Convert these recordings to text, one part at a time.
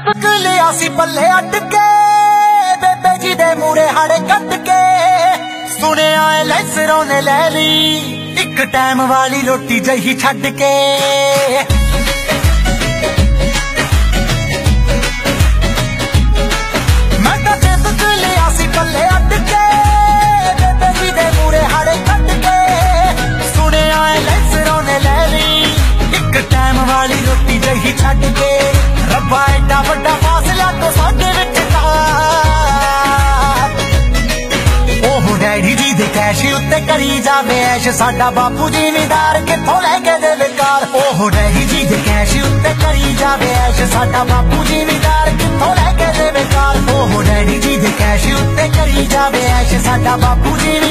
ਸੇਬਕ ਲਿਆ ਸੀ ਪੱਲੇ ਅੱਟ ਕੇ, ਬੇਬੇ ਜੀ ਦੇ ਮੂਰੇ ਹੜੇ ਕੱਟ ਕੇ। ਸੁਣਿਆ ਐ ਲੈਸਰੋਂ ਨੇ ਲੈ ਲਈ, ਇੱਕ ਟਾਈਮ ਵਾਲੀ ਰੋਟੀ ਜਹੀ ਛੱਡ ਕੇ। ਮੈਂ ਤਾਂ ਸੇਬਕ ਲਿਆ ਸੀ ਡੈਡੀ ਜੀ ਦੇ ਕੈਸ਼ ਉੱਤੇ ਕਰੀ ਜਾਵੇ ਐਸ਼। ਸਾਡਾ ਬਾਪੂ ਜੀ ਜ਼ਿਮੀਦਾਰ ਕਿੱਥੋਂ ਲੈ ਕੇ ਦੇ ਕਾਰ ਉਹ ਡੈਡੀ ਜੀ ਦੇ ਕੈਸ਼ ਉੱਤੇ ਕਰੀ ਜਾਵੇ ਐਸ਼। ਸਾਡਾ ਬਾਪੂ ਜੀ ਜ਼ਿਮੀਦਾਰ ਕਿੱਥੋਂ ਲੈ ਕੇ ਦੇ ਕਾਰ ਉਹ ਡੈਡੀ ਜੀ ਦੇ ਕੈਸ਼ ਉੱਤੇ ਕਰੀ ਜਾਵੇ ਐਸ਼। ਸਾਡਾ ਬਾਪੂ ਜ਼ਿਮੀਦਾਰ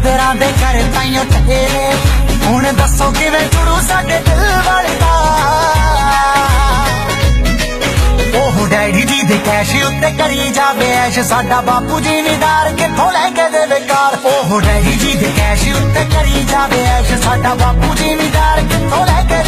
ਸਾਡੇ ਸਦਰਾਂ ਦੇ ਘਰ ਤਾਈਓ ਟਕੇ ਹੁਣ ਦੱਸੋ ਕਿਵੇਂ ਜੁੜੂ ਸਾਡੇ ਦਿਲ ਵਾਲੇ ਦਾ ਉਹ ਡੈਡੀ ਜੀ ਦੇ ਕੈਸ਼ ਉੱਤੇ ਕਰੀ ਜਾਵੇ ਐਸ਼। ਸਾਡਾ ਬਾਪੂ ਜੀ ਜ਼ਿਮੀਦਾਰ ਕਿੱਥੋਂ ਲੈ ਕੇ ਦੇਵੇ ਕਾਰ। ਉਹ ਡੈਡੀ ਜੀ ਦੇ ਕੈਸ਼ ਉੱਤੇ ਕਰੀ ਜਾਵੇ ਐਸ਼। ਸਾਡਾ ਬਾਪੂ ਜ਼ਿਮੀਦਾਰ ਕਿੱਥੋਂ ਲੈ ਕੇ ਦੇਵੇ ਕਾਰ